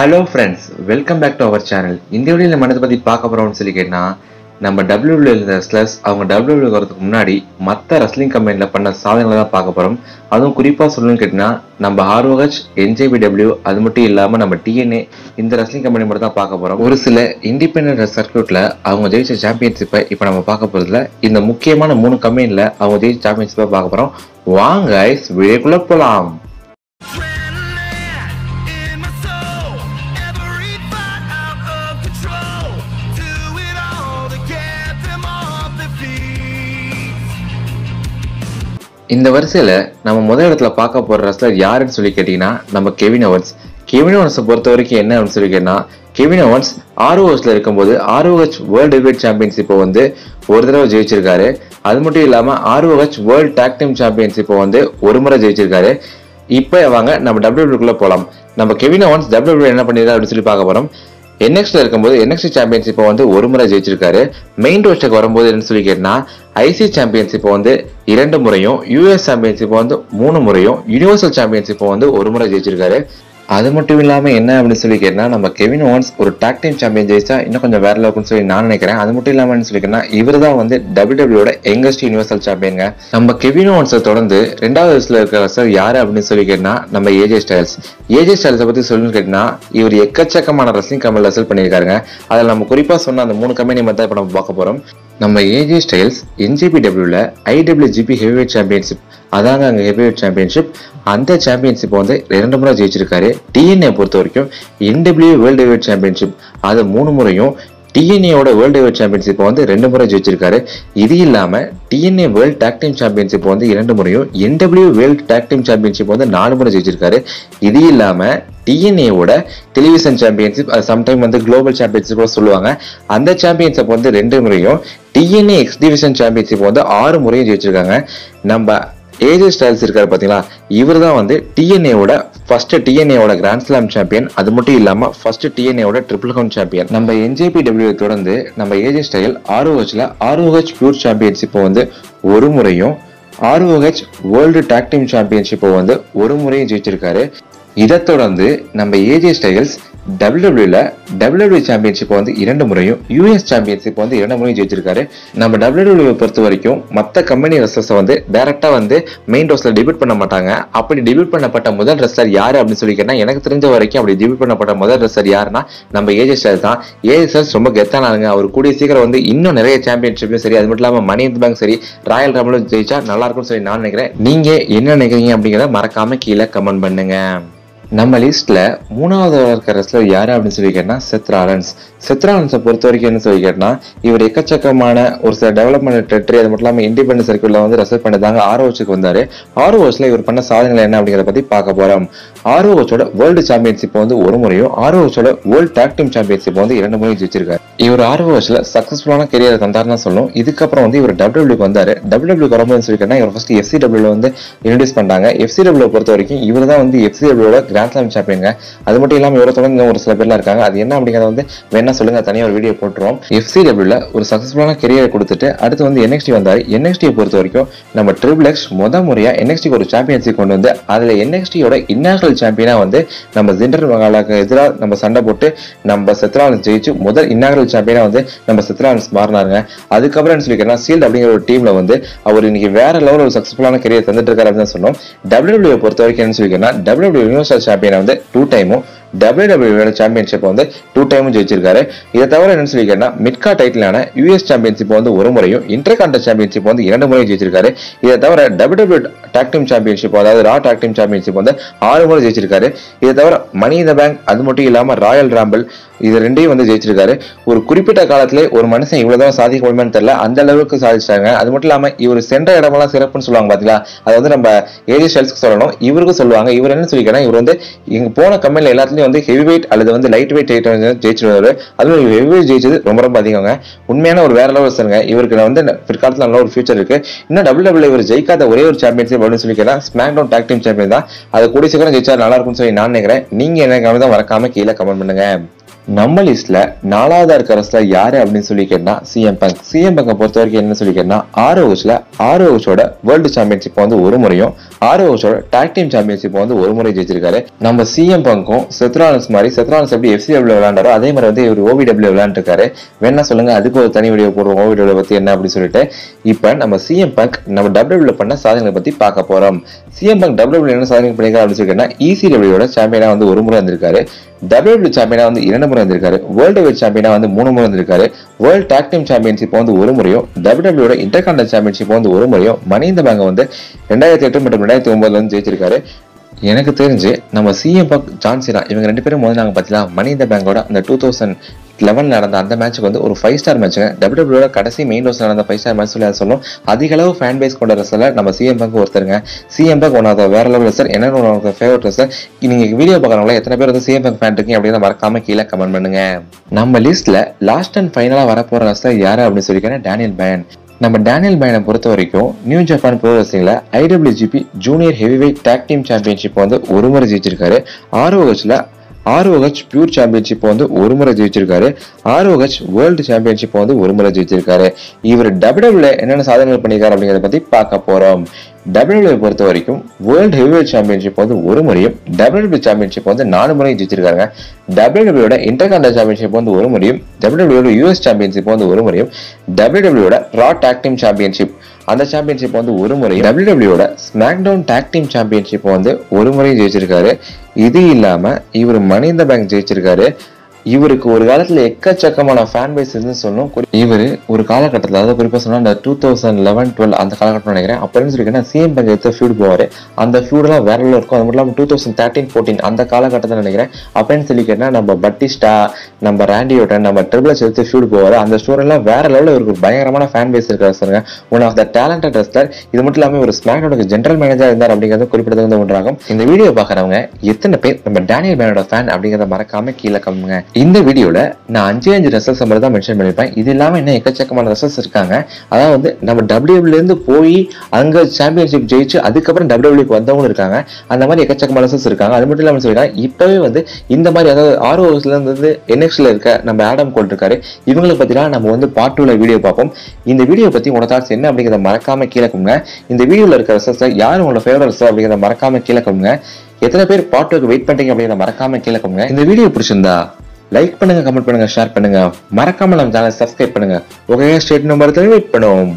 Hello friends welcome back to our channel இந்த வீடியோவில் நம்ம பற்றி பார்க்க போகிறோம்னு சொல்லி கேட்டால் நம்ம டபிள்யூடபிள்யூ இருந்த ரெஸ்லர்ஸ் அவங்க டபிள்யூடபிள்யூ வரதுக்கு முன்னாடி மற்ற ரெஸ்லிங் கம்பெனியில் பண்ண சாதனைகளை தான் பார்க்க போகிறோம் அதுவும் குறிப்பாக சொல்லணும்னு கேட்டிங்கன்னா நம்ம ஆர்ஓஹெச் என்ஜேபிடபிள்யூ அது மட்டும் இல்லாமல் நம்ம டிஎன்ஏ இந்த ரெஸ்லிங் கம்பெனி மட்டும் தான் பார்க்க போகிறோம் ஒரு சில இண்டிபெண்டன்ட் சர்க்கியூட்டில் அவங்க ஜெயிச்ச சாம்பியன்ஷிப்பை இப்போ நம்ம பார்க்க போகிறதுல இந்த முக்கியமான மூணு கம்பெனியில் அவங்க ஜெயிச்ச சாம்பியன்ஷிப்பை பார்க்க போகிறோம் வாங்க வீடியோக்குள்ளே போகலாம் இந்த வரிசையில் நம்ம முதல் இடத்துல பார்க்க போகிற ரெஸ்லர் யாருன்னு சொல்லி கேட்டிங்கன்னா நம்ம கெவின் அவன்ஸ் கெவின் அவன்ஸை பொறுத்த வரைக்கும் என்ன அப்படின்னு சொல்லி கேட்டிங்கன்னா கெவின் அவன்ஸ் ஆர்ஓஹெச்ல இருக்கும்போது ஆர்ஓஹெச் வேர்ல்டு ஹெவிவேட் சாம்பியன்ஷிப்பை வந்து ஒரு தடவை ஜெயிச்சிருக்காரு. அது மட்டும் இல்லாமல் ஆர்ஓஹெச் வேர்ல்டு டேக் டீம் சாம்பியன்ஷிப்பை வந்து ஒரு முறை ஜெயிச்சிருக்காரு. இப்போ வாங்க நம்ம டபிள்யூபிள்யூக்குள்ளே போகலாம் நம்ம கெவின் அவன்ஸ் டபிள்யூபிள்யூ என்ன பண்ணிருக்காரு அப்படின்னு சொல்லி பார்க்க போகிறோம் என்எக்ஸ்ல இருக்கும்போது என்எக்ஸ்டி சாம்பியன்ஷிப்பை வந்து ஒரு முறை ஜெயிச்சிருக்காரு. மெயின் ரோஸ்டருக்கு வரும்போது என்ன சொல்லி கேட்டா ஐசி சாம்பியன்ஷிப்பை வந்து இரண்டு முறையும் யூஎஸ் சாம்பியன்ஷிப்பை வந்து மூணு முறையும் யுனிவர்சல் சாம்பியன்ஷிப்பை வந்து ஒரு முறை ஜெயிச்சிருக்காரு. அது மட்டும் இல்லாமல் என்ன அப்படின்னு சொல்லி கேட்டா நம்ம கெவின் ஓன்ஸ் ஒரு டாக் டீம் சாம்பியன் ஜெயிச்சா இன்னும் கொஞ்சம் வேற லெவல்னு சொல்லி நான் நினைக்கிறேன். அது மட்டும் இல்லாமல் சொல்லி கேட்டா இவர் தான் வந்து டபிள்யூடபிள்யூட யங்கஸ்ட் யூனிவர்சல் சாம்பியனுங்க நம்ம கெவின் ஓன்ஸை தொடர்ந்து ரெண்டாவது வயசுல இருக்கிற சார் யார் அப்படின்னு சொல்லி கேட்டா நம்ம ஏஜே ஸ்டைல்ஸ் ஏஜே ஸ்டைல்ஸை பற்றி சொல்லணும்னு கேட்டால் இவர் எக்கச்சக்கமான ரெஸ்லிங் கம்பெனி ரெசல் பண்ணியிருக்காருங்க. அதில் நம்ம குறிப்பாக சொன்ன அந்த மூணு கம்பெனி மட்டும் இப்போ நம்ம பார்க்க போகிறோம் நம்ம ஏஜே ஸ்டைல்ஸ் என்ஜிபிடபிள்யூல ஐடபிள்யூஜிபி ஹெவிவேட் சாம்பியன்ஷிப் அதாங்க அங்கே ஹெவிவேட் சாம்பியன்ஷிப் அந்த சாம்பியன்ஷிப் வந்து ரெண்டு முறை ஜெயிச்சிருக்காரு. டிஎன்ஏ பொறுத்த வரைக்கும் என்டபிள்யூ வேர்ல்டு ஹெவிவேட் சாம்பியன்ஷிப் அது மூணு முறையும் டிஎன்ஏயோட வேர்ல்டு ஹெவிவேட் சாம்பியன்ஷிப் வந்து ரெண்டு முறை ஜெயிச்சிருக்காரு. இது இல்லாமல் TNA world tag team championship வந்து இரண்டு முறையும் NW world tag team championship வந்து நாலு முறை ஜெயிச்சிருக்காரு. இது இல்லாமல் டிஎன்ஏவோட டெலிவிஷன் சாம்பியன்ஷிப் அது சம்டைம் வந்து குளோபல் சாம்பியன்ஷிப் கூட சொல்லுவாங்க. அந்த சாம்பியன்ஷிப் வந்து ரெண்டு முறையும் டிஎன்ஏ எக்ஸ் டிவிஷன் சாம்பியன்ஷிப் வந்து ஆறு முறையும் ஜெயிச்சிருக்காங்க. நம்ம ஏஜே ஸ்டைல்ஸ் இருக்காரு பார்த்தீங்களா இவர் தான் வந்து டிஎன்ஏவோட ஃபர்ஸ்ட் டிஎன்ஏவோட கிராண்ட் ஸ்லாம் சாம்பியன் அது மட்டும் இல்லாம ஃபர்ஸ்ட் டிஎன்ஏவோட ட்ரிபிள் ஹவுன் சாம்பியன் நம்ம என்ஜேபி டபிள்யூ தொடர்ந்து நம்ம ஏஜே ஸ்டைல் ஆர்ஓஹெச்ல ஆர்ஓஹெச் பியூர் சாம்பியன்ஷிப்பை வந்து ஒரு முறையும் ஆர்ஓஹெச் வேர்ல்டு டாக் டீம் சாம்பியன்ஷிப்பை வந்து ஒரு முறையும் ஜெயிச்சிருக்காரு. இதை தொடர்ந்து நம்ம ஏஜே ஸ்டைல்ஸ் டபிள்யூடபிள்யூல டபிள்யூடபிள்யூ சாம்பியன்ஷிப் வந்து இரண்டு முறையும் யூஎஸ் சாம்பியன்ஷிப் வந்து இரண்டு முறையும் ஜெயிச்சிருக்காரு. நம்ம டபிள்யூடபிள்யூ பொறுத்த வரைக்கும் மற்ற கம்பெனி ரெஸ்லர்ஸை வந்து டேரெக்டாக வந்து மெயின் ரோஸ்ல டிபியூட் பண்ண மாட்டாங்க. அப்படி டிபியூட் பண்ணப்பட்ட முதல் ரெஸ்லர் யாரு அப்படின்னு சொல்லி கேட்டா எனக்கு தெரிஞ்ச வரைக்கும் அப்படி டிபியூட் பண்ணப்பட்ட முதல் ரெஸ்லர் யாருன்னா நம்ம ஏஜே சார் தான். ஏஜே சார் ரொம்ப கெத்தானாங்க அவர் கூடிய சீக்கிரம் வந்து இன்னும் நிறைய சாம்பியன்ஷிப்பும் சரி அது மட்டும் இல்லாம மணி இந்த பேங்க் சரி ராயல் ரம்பிளும் ஜெயிச்சா நல்லா இருக்கும்னு சொல்லி நான் நினைக்கிறேன். நீங்க என்ன நினைக்கிறீங்க அப்படிங்கிறத மறக்காம கீழே கமெண்ட் பண்ணுங்க. நம்ம லிஸ்ட்ல மூணாவது இருக்கிற ரெஸ்லர் யாரு அப்படின்னு சொல்லி கேட்டால் செத்ராலன்ஸ் செத்ராலன்ஸை பொறுத்த வரைக்கும் என்ன சொல்லி கேட்டால் இவர் எக்கச்சக்கமான ஒரு சில டெவலப்மெண்ட் டெரிட்டரி அது மட்டும் இல்லாமல் இண்டிபெண்டன்ஸ் சர்க்கிள்ல வந்து ரெசல் பண்ணதாங்க ஆர்ஓஹெச்சுக்கு வந்தாரு. ஆர்ஓஹெச்ல இவர் பண்ண சாதனைகள் என்ன அப்படிங்கிறத பத்தி பார்க்க போறோம். ஆர்ஓஹெச்சோட வேர்ல்டு சாம்பியன்ஷிப் வந்து ஒரு முறையும் ஆர்ஓஹெச்சோட வேர்ல்டு டாக் டீம் சாம்பியன்ஷிப் வந்து இரண்டு முறையும் ஜெயிச்சிருக்காரு. இவர் ஆர்ஓஹெச்ல சக்ஸஸ்ஃபுல்லான கெரியர் தந்தாருன்னு தான் இதுக்கப்புறம் வந்து இவர் டபிள்யூக்கு வந்தாரு. டபிள்யூ வரும்போது சொல்லி கேட்டால் இவர் ஃபர்ஸ்ட் எஃப்சி வந்து இன்ட்ரடியூஸ் பண்ணாங்க எஃப்சி டபிள்யூ பொறுத்த வரைக்கும் இவர் தான் வந்து எஃப்சி டபிள்யூட கிராண்ட் ஸ்லாம் சாம்பியனுங்க அது மட்டும் இல்லாமல் இவரை தொடர்ந்து இன்னும் ஒரு சில பேர்லாம் இருக்காங்க. அது என்ன அப்படிங்கிறத வந்து வேணா சொல்லுங்க. தனியாக ஒரு வீடியோ போட்டுருவோம். எஃப்சி டபிள்யூல ஒரு சக்ஸஸ்ஃபுல்லான கெரியர் கொடுத்துட்டு அடுத்து வந்து என்எக்ஸ்டி வந்தார். என்எக்ஸ்டியை பொறுத்த வரைக்கும் நம்ம ட்ரிபிள் எக்ஸ் முத முறையாக என்எக்ஸ்டிக்கு ஒரு சாம்பியன்ஷிப் கொண்டு வந்து அதில் என்எக்ஸ்டியோட இன்னாகல் சாம்பியனா வந்து நம்ம ஜிண்டர் மகாலாக்கு எதிராக நம்ம சண்டை போட்டு நம்ம செத்ராலன்ஸ் ஜெயிச்சு முதல் இன்னாகரல் சாம்பியனா வந்து நம்ம செத்ராலன்ஸ் மாறினாருங்க. அதுக்கப்புறம் என்ன சொல்லிக்கிறேன் சீல்ட் அப்படிங்கிற ஒரு டீமில் வந்து அவர் இன்னைக்கு வேற லெவலில் ஒரு சக்ஸஸ்ஃபுல்லான கெரியர் தந்துட்டு இருக்காரு அப்படின்னு சொன்னோம். டபிள்யூபிள்யூ பொறுத்த வரைக்கும் என்ன சொல்லிக்கிறேன் டபிள்யூபிள்யூ யூனிவர்சல் சாம்பியனை வந்து டூ டைமும் டபிள்யூடபிள்யூட சாம்பியன்ஷிப் வந்து டூ டைமும் ஜெயிச்சிருக்காரு. இதை தவிர என்ன சொல்லிக்கிறேன்னா மிட்கா டைட்டிலான யூஎஸ் சாம்பியன்ஷிப் வந்து ஒரு முறையும் இன்டர் கான்டர் சாம்பியன்ஷிப் வந்து இரண்டு முறையும் ஜெயிச்சிருக்காரு. இதை தவிர டபிள்யூ டாக் டீம் சாம்பியன்ஷிப் அதாவது ரா டாக் டீம் சாம்பியன்ஷிப் வந்து ஆறு முறை ஜெயிச்சிருக்காரு. இதை தவிர மணி இந்த பேங்க் அது மட்டும் இல்லாமல் ராயல் ராம்பிள் இது ரெண்டையும் வந்து ஜெயிச்சிருக்காரு. ஒரு குறிப்பிட்ட காலத்திலே ஒரு மனுஷன் இவ்வளவுதான் சாதிக்க முடியுமான்னு தெரியல அந்த அளவுக்கு சாதிச்சிட்டாங்க. அது மட்டும் இல்லாம இவர் சென்ற இடமெல்லாம் சிறப்புன்னு சொல்லுவாங்க பாத்தீங்களா? அது வந்து நம்ம ஏஜி ஸ்டைல்ஸ்க்கு சொல்லணும். இவருக்கும் சொல்லுவாங்க. இவர் என்ன சொல்லிக்கிறேன் இவர் வந்து இங்க போன கம்பெனில எல்லாத்துலயும் வந்து ஹெவி வெயிட் அல்லது வந்து லைட் வெயிட் ஜெயிச்சிருவாரு அதுவும் ஹெவி வெயிட் ஜெயிச்சது ரொம்ப ரொம்ப அதிகங்க. உண்மையான ஒரு வேற லெவல் சொல்லுங்க இவருக்கு வந்து பிற்காலத்தில் நல்ல ஒரு ஃபியூச்சர் இருக்கு. இன்னும் டபுள் டபுள் இவர் ஜெயிக்காத ஒரே ஒரு சாம்பியன்ஷிப் அப்படின்னு சொல்லி சொல்லிக்கிறேன் SmackDown tag team champion தான். அது கூடிய சீக்கிரம் ஜெயிச்சா நல்லா இருக்கும்னு சொல்லி நான் நினைக்கிறேன். நீங்க என்ன தான் மறக்காம கீழே கமெண்ட் பண்ணுங்க. நம்ம லிஸ்ட்ல நாலாவதா இருக்க ரெஸ்லர் யாரு அப்படின்னு சொல்லி கேட்டா சிஎம் பங்க் சிஎம் பங்கை பொறுத்த வரைக்கும் என்ன சொல்லி கேட்டா ஆறு ஓவர்ஸ்ல ஆறு ஓவர்ஸோட வேர்ல்டு சாம்பியன்ஷிப் வந்து ஒரு முறையும் ஆறு ஓவர்ஸோட டாக் டீம் சாம்பியன்ஷிப் வந்து ஒரு முறை ஜெயிச்சிருக்காரு. நம்ம சிஎம் பங்கும் செத்ரானஸ் மாதிரி செத்ரானஸ் எப்படி எஃப்சிடபிள்யூ விளையாண்டாரோ அதே மாதிரி வந்து இவர் ஓவிடபிள்யூ விளையாண்டுருக்காரு. வேணா சொல்லுங்க அதுக்கு ஒரு தனி வீடியோ போடுவோம் ஓவிடபிள்யூ பத்தி என்ன அப்படின்னு சொல்லிட்டு. இப்போ நம்ம சிஎம் பங்க் நம்ம டபிள்யூ பண்ண சாதனை பத்தி பார்க்க போறோம். சிஎம் பங்க் டபிள்யூ என்ன சாதனை பண்ணிருக்காரு அப்படின்னு சொல்லி கேட்டா இசிடபிள்யூட சாம்பியனா வந்து ஒரு முறை வந்திருக்காரு. டபிள்யூ சாம்பியனா வந்து இரண்டு முறை வந்திருக்காரு. வேர்ல்டு வைட் சாம்பியனா வந்து மூணு முறை வந்திருக்காரு. வேர்ல்டு டாக் டீம் சாம்பியன்ஷிப் வந்து ஒரு முறையும் டபிள்யூட இன்டர்கான்டல் சாம்பியன்ஷிப் வந்து ஒரு முறையும் மணி இந்த பேங்க வந்து ரெண்டாயிரத்தி எட்டு மற்றும் ரெண்டாயிரத்தி ஒன்பதுல வந்து ஜெயிச்சிருக்காரு. எனக்கு தெரிஞ்சு நம்ம சிஎம் பக் ஜான்சிரா இவங்க ரெண்டு பேரும் முதல்ல நாங்கள் பார்த்தீங்கன்னா மணி இந்த பேங்கோட அந்த டூ தௌசண்ட் லெவன் நடந்த அந்த மேட்ச்சுக்கு வந்து ஒரு ஃபைவ் ஸ்டார் மேட்ச்சுங்க டபிள்யூபிள்யூட கடைசி மெயின் ரோஸ் நடந்த ஃபைவ் ஸ்டார் மேட்ச் சொல்லி அதை சொல்லும் அதிக அளவு ஃபேன் பேஸ் கொண்ட ரெஸ்லர் நம்ம சிஎம் பங்க் ஒருத்தருங்க. சிஎம் பங்க் ஒன் ஆஃப் வேற லெவல் சார் என்ன ஒன் ஆஃப் ஃபேவரட் ரெஸ்லர் நீங்கள் வீடியோ பார்க்குறவங்களா எத்தனை பேர் வந்து சிஎம் பேங்க் ஃபேன் இருக்கீங்க அப்படின்னு மறக்காம கீழே கமெண்ட் பண்ணுங்க. நம்ம லிஸ்ட்டில் லாஸ்ட் அண்ட் ஃபைனலாக வரப்போகிற ரெஸ்லர் யார் அப்படின்னு சொல்லிக்கிறேன் டேனியல் பயன் நம்ம டேனியல் பயனை பொறுத்த வரைக்கும் new Japan bro ரெஸ்லிங்ல IWGP junior heavyweight tag team championship வந்து ஒரு முறை ஜெயிச்சிருக்காரு. ஆர்ஓஹெச்ல ஆர்ஓஹெச் பியூர் சாம்பியன்ஷிப் வந்து ஒரு முறை ஜெயிச்சிருக்காரு. ஆர்ஓஹெச் வேர்ல்டு சாம்பியன்ஷிப் வந்து ஒரு முறை ஜெயிச்சிருக்காரு. இவர் டபிள்யூல என்னென்ன சாதனைகள் பண்ணியிருக்காரு அப்படிங்கிறத பத்தி பார்க்க போறோம். டபிள்யூ பொறுத்த வரைக்கும் வேர்ல்டு ஹெவிவேட் சாம்பியன்ஷிப் வந்து ஒரு முறையும் டபிள்யூபி சாம்பியன்ஷிப் வந்து நாலு முறையும் ஜெயிச்சிருக்காங்க டபிள்யூபியோட இன்டர்கான்டல் சாம்பியன்ஷிப் வந்து ஒரு முறையும் டபிள்யூபியோட யூஎஸ் சாம்பியன்ஷிப் வந்து ஒரு முறையும் டபிள்யூபியோட ரா டாக் டீம் சாம்பியன்ஷிப் அந்த சாம்பியன்ஷிப் வந்து ஒரு முறை டபிள்யூபிள்யூட SmackDown tag team championship வந்து ஒரு முறையும் ஜெயிச்சிருக்காரு. இது இல்லாமல் இவர் மணி இந்த பேங்க் ஜெயிச்சிருக்காரு. இவருக்கு ஒரு காலத்துல எக்கச்சக்கமான ஃபேன் பேஸ் இருந்துன்னு சொல்லணும். இவர் ஒரு காலகட்டத்தில் அதாவது குறிப்பாக சொன்னால் இந்த டூ தௌசண்ட் லெவன் டுவெல் அந்த காலகட்டம் நினைக்கிறேன். அப்படின்னு சொல்லி சிஎம் பஞ்சாயத்து எடுத்து ஃபியூட் போவார். அந்த ஃபியூடெல்லாம் வேற level இருக்கும். அது மட்டும் இல்லாமல் டூ தௌசண்ட் தேர்ட்டின் ஃபோர்டீன் அந்த காலகட்டத்தில் நினைக்கிறேன். அப்படின்னு சொல்லி கேட்டால் நம்ம பட்டிஸ்டா நம்ம ராண்டியோட்டன் நம்ம ட்ரிபிள் எடுத்து ஃபியூட் போவார். அந்த ஸ்டோரெல்லாம் வேற லெவலில் இவருக்கு ஒரு பயங்கரமான ஃபேன் பேஸ் இருக்காரு சொல்லுங்க one of the talented wrestler இது மட்டும் இல்லாமல் ஒரு ஸ்மாக்டோட ஜென்ரல் மேனேஜர் இருந்தார் அப்படிங்கிறது குறிப்பிடத்தகுந்த ஒன்றாகும். இந்த வீடியோ பார்க்குறவங்க எத்தனை பேர் நம்ம டேனியல் மேனோட ஃபேன் அப்படிங்கிறத மறக்காம கீழே கம்முங்க. இந்த வீடியோல நான் அஞ்சு அஞ்சு ரெசல்ஸ் மட்டும் தான் மென்ஷன் பண்ணிருப்பேன் இது இல்லாம இன்னும் எக்கச்சக்கமான ரெசல்ஸ் இருக்காங்க. அதாவது வந்து நம்ம டபிள்யூல இருந்து போய் அங்க சாம்பியன்ஷிப் ஜெயிச்சு அதுக்கப்புறம் டபிள்யூபிள்யூக்கு வந்தவங்க இருக்காங்க. அந்த மாதிரி எக்கச்சக்கமான ரெசல்ஸ் இருக்காங்க. அது மட்டும் இல்லாமல் சொல்லிருக்காங்க இப்பவே வந்து இந்த மாதிரி அதாவது ஆறு ஓவர்ஸ்ல இருந்து என்எக்ஸ்ல இருக்க நம்ம ஆடம் கோல் இருக்காரு. இவங்களை பத்திலாம் நம்ம வந்து பார்ட் டூல வீடியோ பார்ப்போம். இந்த வீடியோ பத்தி உங்களோட தாட்ஸ் என்ன அப்படிங்கிறத மறக்காம கீழே கொடுங்க. இந்த வீடியோல இருக்க ரெசல்ஸ் யார் உங்களோட ஃபேவரட் அப்படிங்கிறத மறக்காம கீழே கொடுங்க. எத்தனை பேர் பார்ட் டூக்கு வெயிட் பண்ணுறீங்க அப்படிங்கிறத மறக்காம கீழே கொடுங்க. இந்த வீடியோ பிடிச்சிருந்தா லைக் பண்ணுங்க கமெண்ட் பண்ணுங்க ஷேர் பண்ணுங்க. மறக்காம நம்ம சேனல் சப்ஸ்கிரைப் பண்ணுங்க. ஓகே ஸ்டேட் நம்பர் வெயிட் பண்ணுவோம்.